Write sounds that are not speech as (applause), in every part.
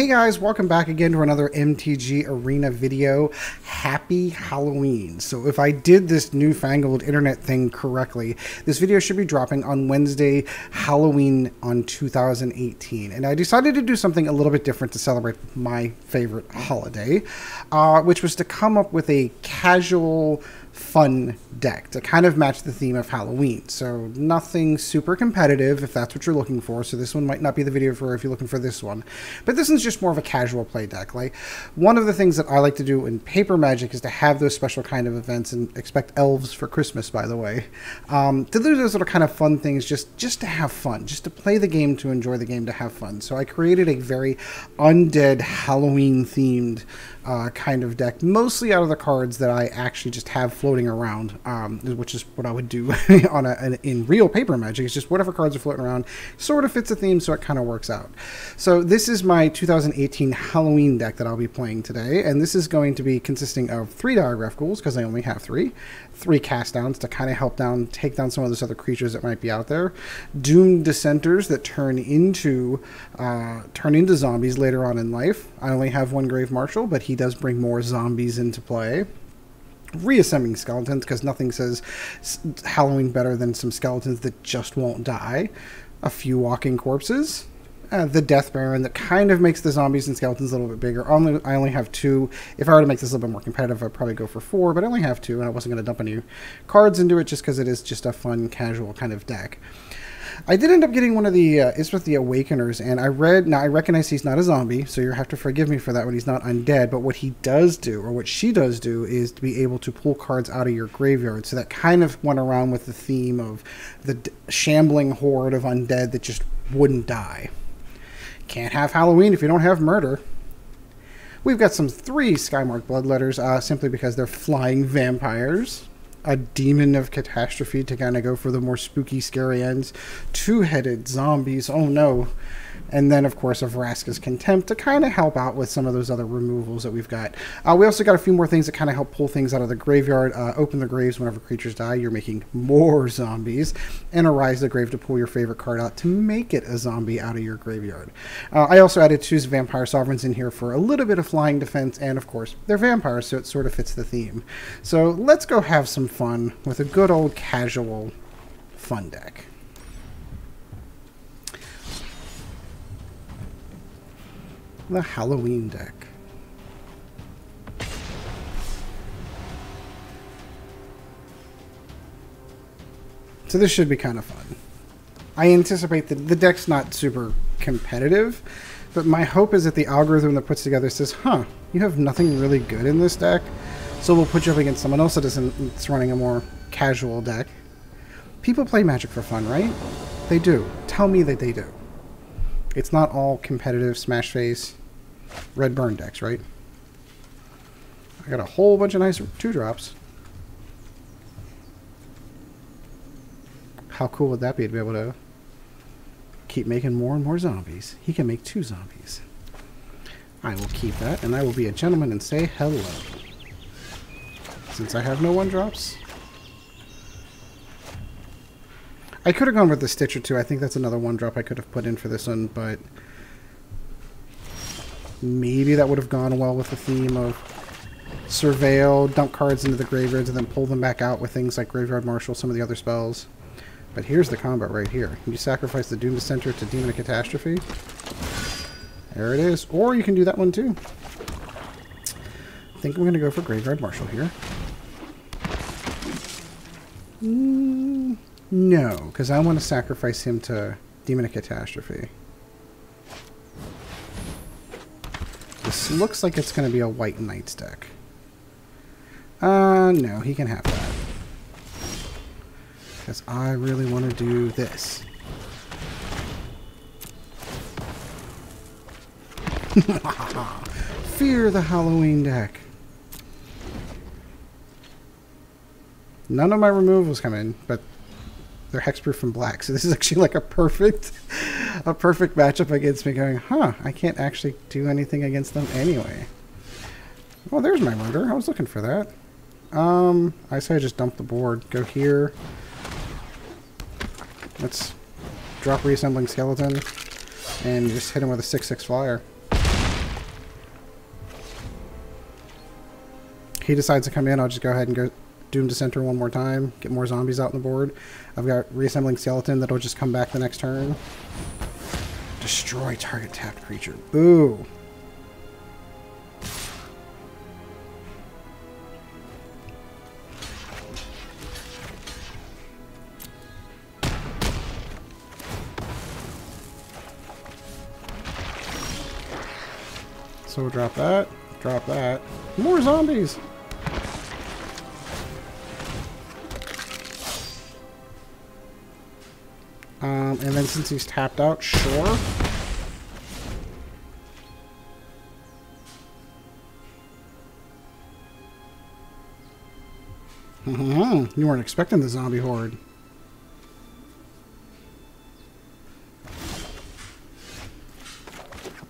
Hey guys, welcome back again to another MTG Arena video. Happy Halloween. So if I did this newfangled internet thing correctly, this video should be dropping on Wednesday, Halloween on 2018. And I decided to do something a little bit different to celebrate my favorite holiday, uh, which was to come up with a casual fun deck to kind of match the theme of Halloween. So nothing super competitive if that's what you're looking for. So this one might not be the video for if you're looking for this one. But this is just more of a casual play deck. Like one of the things that I like to do in paper magic is to have those special kind of events and expect elves for Christmas, by the way. Um, to do those little kind of fun things just, just to have fun, just to play the game, to enjoy the game, to have fun. So I created a very undead Halloween themed uh, kind of deck, mostly out of the cards that I actually just have floating around, um, which is what I would do (laughs) on a, an, in real paper magic. It's just whatever cards are floating around sort of fits the theme, so it kind of works out. So this is my 2018 Halloween deck that I'll be playing today, and this is going to be consisting of three Diregraf Ghouls, because I only have three, three cast downs to kind of help down, take down some of those other creatures that might be out there, doomed dissenters that turn into uh, turn into zombies later on in life. I only have one Grave Marshal, but he does bring more zombies into play reassembling skeletons because nothing says Halloween better than some skeletons that just won't die. A few walking corpses. Uh, the Death Baron that kind of makes the zombies and skeletons a little bit bigger. Only, I only have two. If I were to make this a little bit more competitive, I'd probably go for four, but I only have two, and I wasn't going to dump any cards into it just because it is just a fun, casual kind of deck. I did end up getting one of the uh, Isareth the Awakeners, and I read now I recognize he's not a zombie, so you have to forgive me for that when he's not undead. But what he does do, or what she does do, is to be able to pull cards out of your graveyard. So that kind of went around with the theme of the shambling horde of undead that just wouldn't die. Can't have Halloween if you don't have murder. We've got some three Skymarch Bloodletters, uh, simply because they're flying vampires a demon of catastrophe to kind of go for the more spooky, scary ends. Two headed zombies. Oh no and then of course a Vraska's Contempt to kind of help out with some of those other removals that we've got. Uh, we also got a few more things that kind of help pull things out of the graveyard. Uh, open the graves whenever creatures die, you're making more (laughs) zombies, and Arise the Grave to pull your favorite card out to make it a zombie out of your graveyard. Uh, I also added two Vampire Sovereigns in here for a little bit of flying defense, and of course they're vampires, so it sort of fits the theme. So let's go have some fun with a good old casual fun deck. The Halloween deck. So this should be kind of fun. I anticipate that the deck's not super competitive, but my hope is that the algorithm that puts together says, huh, you have nothing really good in this deck, so we'll put you up against someone else that isn't that's running a more casual deck. People play Magic for fun, right? They do. Tell me that they do. It's not all competitive smash face red burn decks, right? I got a whole bunch of nice two drops. How cool would that be to be able to keep making more and more zombies? He can make two zombies. I will keep that, and I will be a gentleman and say hello. Since I have no one drops. I could have gone with the Stitcher too. I think that's another one drop I could have put in for this one, but Maybe that would have gone well with the theme of surveil, dump cards into the graveyards, and then pull them back out with things like Graveyard Marshal, some of the other spells. But here's the combat right here. You sacrifice the Doom Dissenter to Demon of Catastrophe. There it is. Or you can do that one too. I think I'm going to go for Graveyard Marshal here. Mm, no, because I want to sacrifice him to Demon of Catastrophe. Looks like it's going to be a White Knights deck. Uh, no, he can have that. Because I really want to do this. (laughs) Fear the Halloween deck. None of my removals come in, but they're hexproof and black, so this is actually like a perfect, a perfect matchup against me. Going, huh? I can't actually do anything against them anyway. Well, there's my murder. I was looking for that. Um, I say I just dump the board. Go here. Let's drop reassembling skeleton and just hit him with a 6-6 flyer. He decides to come in, I'll just go ahead and go Doomed Dissenter one more time, get more zombies out on the board. I've got reassembling skeleton that'll just come back the next turn. Destroy target tapped creature. Boo. So drop that, drop that. More zombies! And then since he's tapped out, sure. Mm-hmm. you weren't expecting the zombie horde.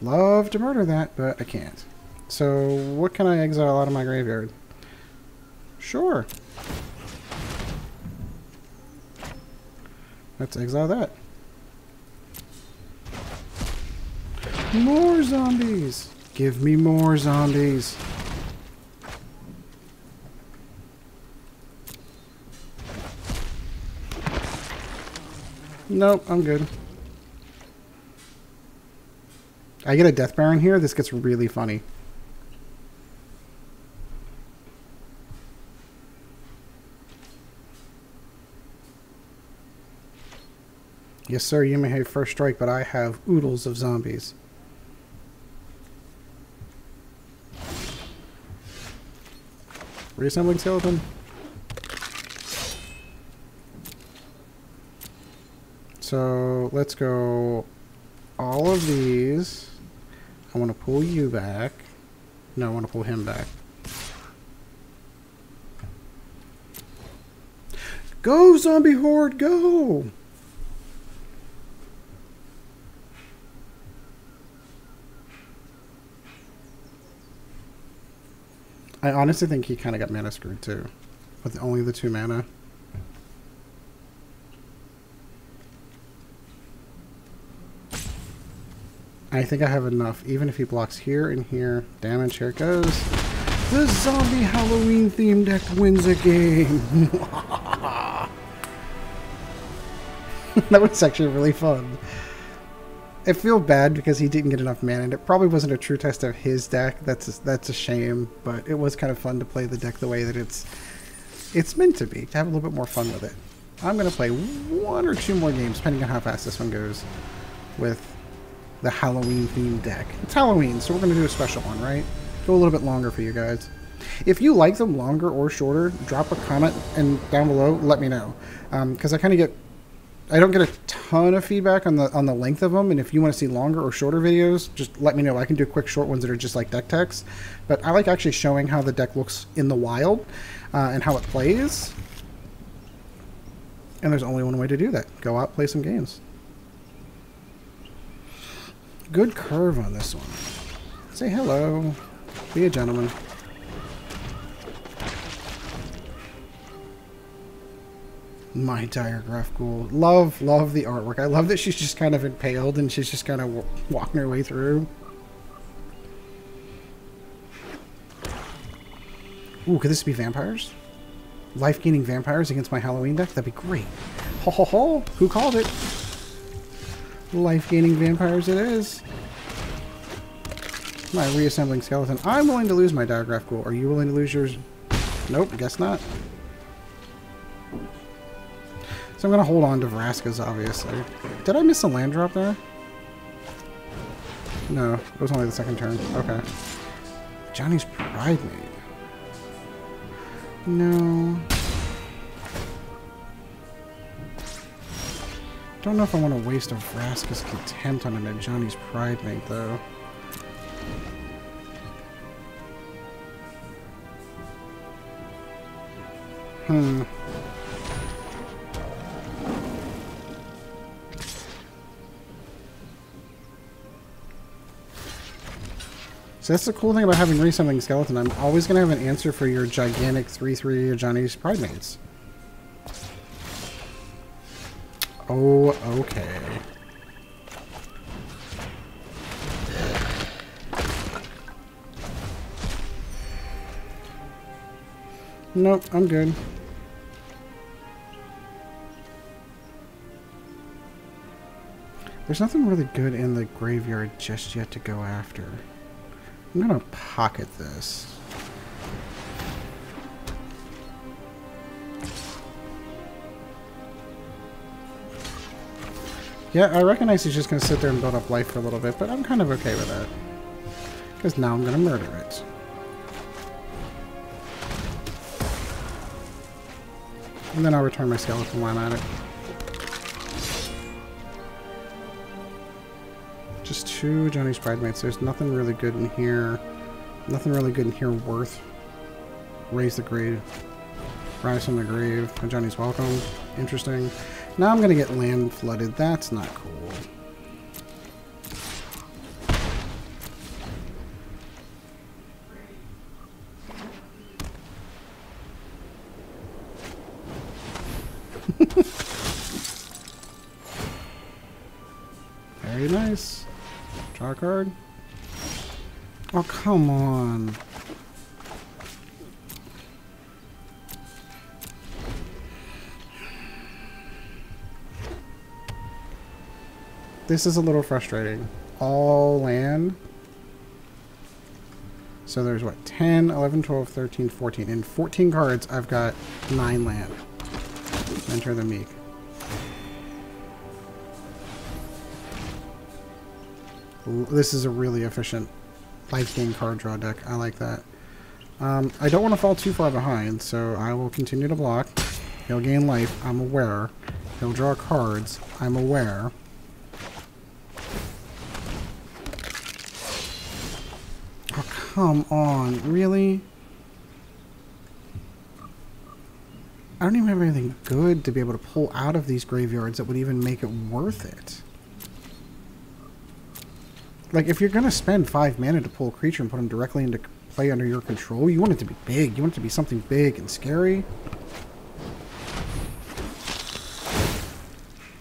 Love to murder that, but I can't. So, what can I exile out of my graveyard? Sure. Let's exile that. More zombies! Give me more zombies! Nope, I'm good. I get a Death Baron here, this gets really funny. Yes, sir, you may have first strike, but I have oodles of zombies. Reassembling skeleton. So let's go all of these. I want to pull you back. No, I want to pull him back. Go, zombie horde, go! I honestly think he kind of got mana screwed too, with only the two mana. I think I have enough, even if he blocks here and here. Damage, here it goes. The zombie Halloween theme deck wins a game. (laughs) that was actually really fun. I feel bad because he didn't get enough mana, and it probably wasn't a true test of his deck. That's a, that's a shame, but it was kind of fun to play the deck the way that it's it's meant to be, to have a little bit more fun with it. I'm going to play one or two more games, depending on how fast this one goes, with the Halloween themed deck. It's Halloween, so we're going to do a special one, right? Go a little bit longer for you guys. If you like them longer or shorter, drop a comment and down below, let me know. Because um, I kind of get I don't get a ton of feedback on the on the length of them, and if you want to see longer or shorter videos, just let me know. I can do quick short ones that are just like deck techs, but I like actually showing how the deck looks in the wild uh, and how it plays. And there's only one way to do that: go out, play some games. Good curve on this one. Say hello. Be a gentleman. My Diregraf Ghoul. Love, love the artwork. I love that she's just kind of impaled and she's just kind of walking her way through. Ooh, could this be vampires? Life-gaining vampires against my Halloween deck? That'd be great. Ho ho ho! Who called it? Life-gaining vampires it is. My reassembling skeleton. I'm willing to lose my Diregraf Ghoul. Are you willing to lose yours? Nope, guess not. So I'm going to hold on to Vraska's, obviously. Did I miss a land drop there? No, it was only the second turn. Okay. Ajani's Pridemate. No. Don't know if I want to waste a Vraska's Contempt on him at Johnny's Pride Mate, though. Hmm. So that's the cool thing about having Reassembling Skeleton. I'm always going to have an answer for your gigantic 3-3 Ajani's Pridemates. Oh, okay. Nope, I'm good. There's nothing really good in the graveyard just yet to go after. I'm gonna pocket this. Yeah, I recognize he's just gonna sit there and build up life for a little bit, but I'm kind of okay with that. Because now I'm gonna murder it. And then I'll return my skeleton while I'm at it. Just two Ajani's Pridemates. There's nothing really good in here. Nothing really good in here worth. Raise the grave. Rise from the grave. Ajani's Welcome. Interesting. Now I'm gonna get land flooded. That's not cool. Card. Oh, come on. This is a little frustrating. All land. So there's what? 10, 11, 12, 13, 14. In 14 cards, I've got 9 land. Enter the Meek. This is a really efficient life gain card draw deck. I like that. Um, I don't want to fall too far behind, so I will continue to block. He'll gain life, I'm aware. He'll draw cards, I'm aware. Oh, come on. Really? I don't even have anything good to be able to pull out of these graveyards that would even make it worth it. Like, if you're to spend five mana to pull a creature and put him directly into play under your control, you want it to be big. You want it to be something big and scary.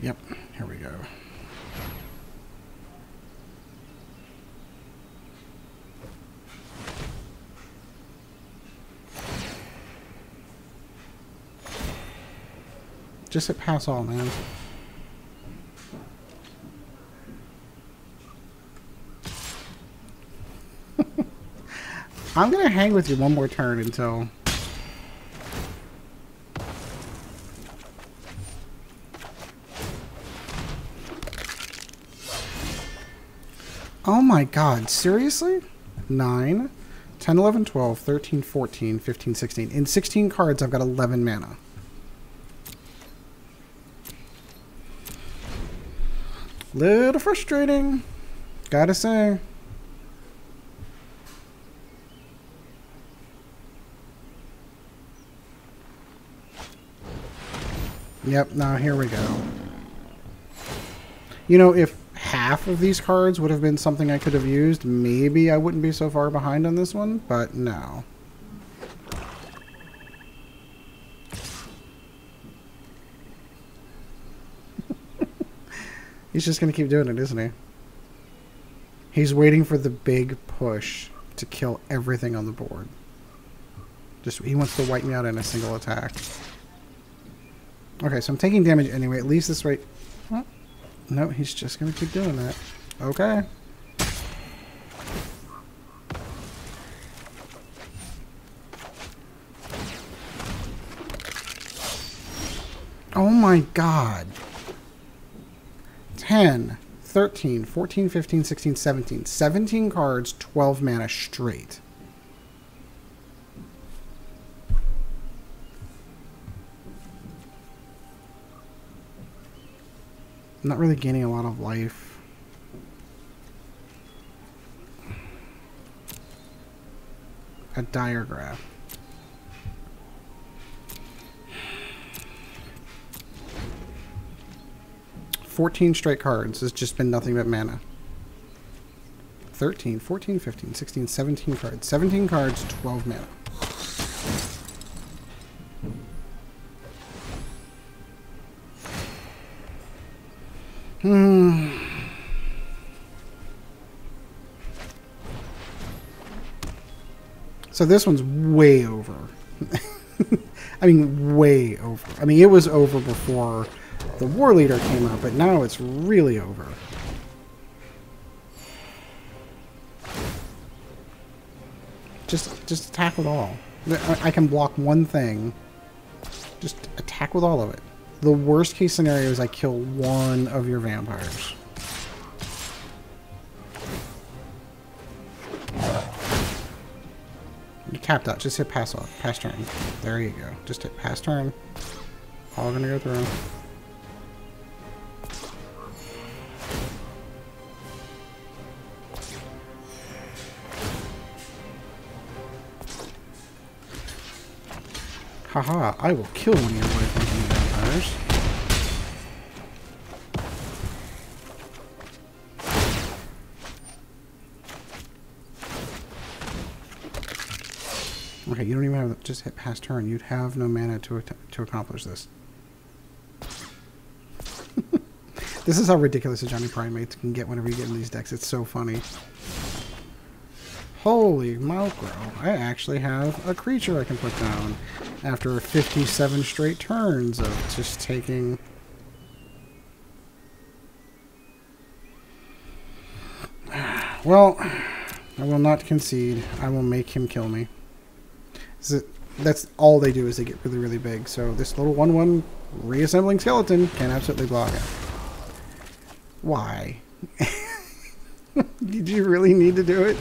Yep, here we go. Just hit pass all, man. I'm gonna hang with you one more turn until... Oh my god, seriously? 9, 10, 11, 12, 13, 14, 15, 16. In 16 cards, I've got 11 mana. Little frustrating, gotta say. Yep, now here we go. You know, if half of these cards would have been something I could have used, maybe I wouldn't be so far behind on this one, but no. (laughs) He's just going to keep doing it, isn't he? He's waiting for the big push to kill everything on the board. Just He wants to wipe me out in a single attack. Okay, so I'm taking damage anyway. At least this way... no, he's just going to keep doing that. Okay. Oh my god. 10, 13, 14, 15, 16, 17. 17 cards, 12 mana straight. I'm not really gaining a lot of life. A diagram. 14 straight cards has just been nothing but mana. 13, 14, 15, 16, 17 cards. 17 cards, 12 mana. So this one's way over. (laughs) I mean, way over. I mean, it was over before the War Leader came out, but now it's really over. Just, just attack with all. I can block one thing. Just attack with all of it. The worst case scenario is I kill one of your vampires. You capped out. Just hit pass off. Pass turn. There you go. Just hit pass turn. All gonna go through. Haha, I will kill one of your boyfriends vampires. Okay, you don't even have to just hit pass turn. You'd have no mana to to accomplish this. (laughs) this is how ridiculous Ajani Pridemates can get whenever you get in these decks. It's so funny. Holy macro. I actually have a creature I can put down after 57 straight turns of just taking... (sighs) Well, I will not concede. I will make him kill me. That's all they do is they get really, really big. So this little 1-1 reassembling skeleton can absolutely block it. Why? (laughs) Did you really need to do it?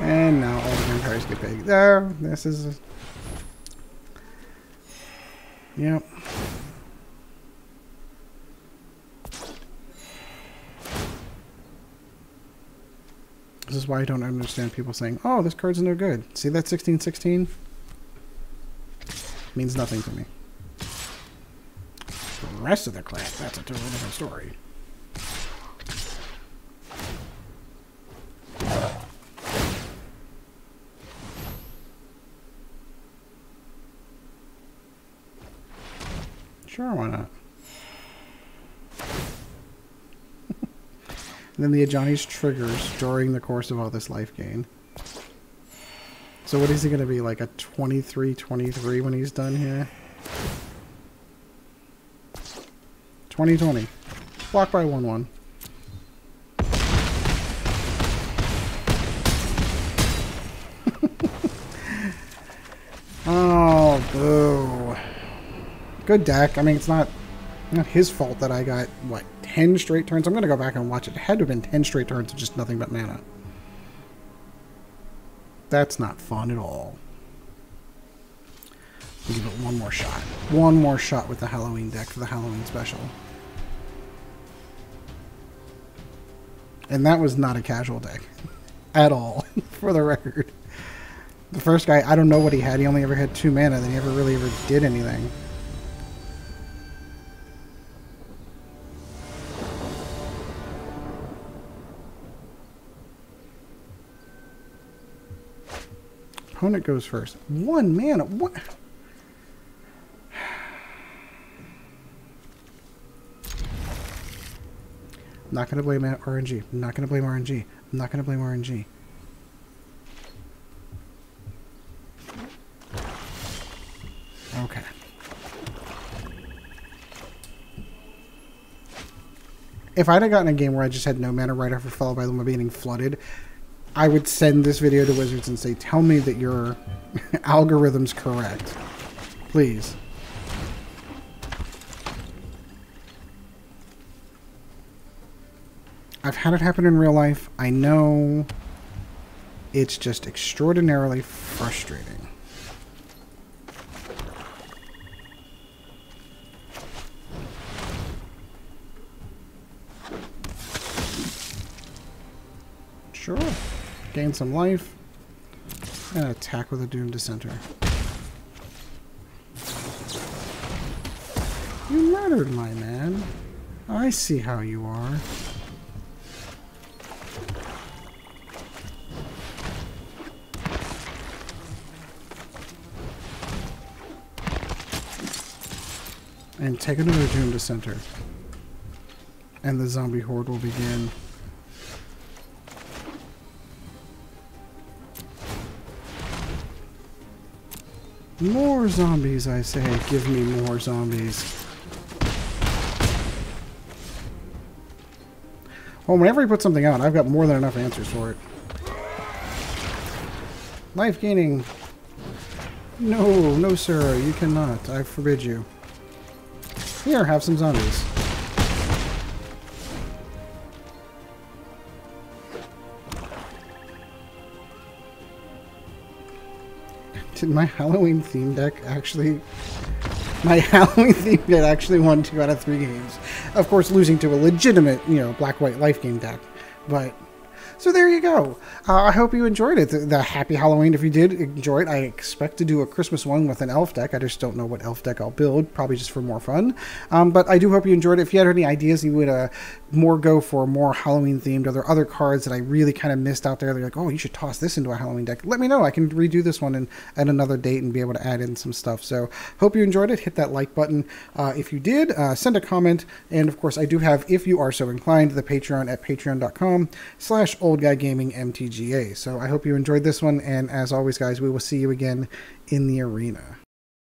And now all the vampires get big. There, this is... Yep. This is why I don't understand people saying, oh, this card's no good. See that 1616? Means nothing to me. The rest of the class, that's a totally different story. Sure, why not? And then the Ajani's triggers during the course of all this life gain. So what is he going to be, like a 23-23 when he's done here? 2020. Block by 1-1. (laughs) oh, boo. Good deck. I mean, it's not not his fault that I got, what, 10 straight turns? I'm going to go back and watch it. It had to have been 10 straight turns of just nothing but mana. That's not fun at all. Give it one more shot. One more shot with the Halloween deck for the Halloween special. And that was not a casual deck. (laughs) At all, (laughs) for the record. The first guy, I don't know what he had. He only ever had two mana. Then he never really ever did anything. Opponent goes first. One mana. What? Not going to blame RNG. I'm not going to blame RNG. I'm not going to blame RNG. Okay. If I'd have gotten a game where I just had no mana right after followed by them being flooded, I would send this video to Wizards and say, tell me that your (laughs) algorithm's correct. Please. I've had it happen in real life. I know it's just extraordinarily frustrating. Sure gain some life, and attack with a Doom Dissenter. You murdered my man. I see how you are. And take another Doom Dissenter. And the zombie horde will begin. More zombies, I say. Give me more zombies. Well, whenever he puts something out, I've got more than enough answers for it. Life gaining. No, no, sir, you cannot. I forbid you. Here, have some zombies. Did my Halloween theme deck actually... My (laughs) Halloween theme deck actually won two out of three games. Of course, losing to a legitimate, you know, black-white life game deck. But so there you go. Uh, I hope you enjoyed it. The, the, Happy Halloween. If you did enjoy it, I expect to do a Christmas one with an elf deck. I just don't know what elf deck I'll build. Probably just for more fun. Um, but I do hope you enjoyed it. If you had any ideas, you would uh, more go for more Halloween themed. Are there other cards that I really kind of missed out there? They're like, oh, you should toss this into a Halloween deck. Let me know. I can redo this one in, at another date and be able to add in some stuff. So hope you enjoyed it. Hit that like button uh, if you did. Uh, send a comment. And of course, I do have, if you are so inclined, the Patreon at patreon.com slash old guy gaming MTGA. So I hope you enjoyed this one, and as always, guys, we will see you again in the arena.